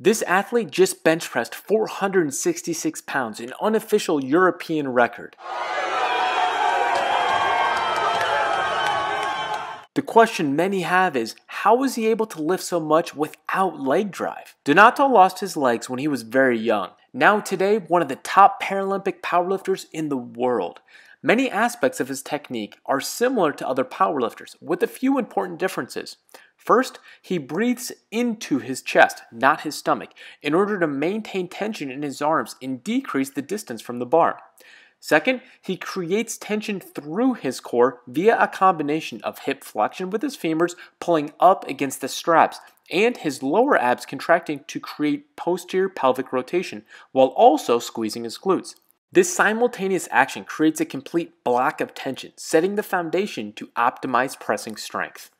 This athlete just bench pressed 466 pounds, an unofficial European record. The question many have is how was he able to lift so much without leg drive? Donato lost his legs when he was very young. Now, today, one of the top Paralympic powerlifters in the world. Many aspects of his technique are similar to other powerlifters, with a few important differences. First, he breathes into his chest, not his stomach, in order to maintain tension in his arms and decrease the distance from the bar. Second, he creates tension through his core via a combination of hip flexion with his femurs pulling up against the straps and his lower abs contracting to create posterior pelvic rotation while also squeezing his glutes. This simultaneous action creates a complete block of tension, setting the foundation to optimize pressing strength.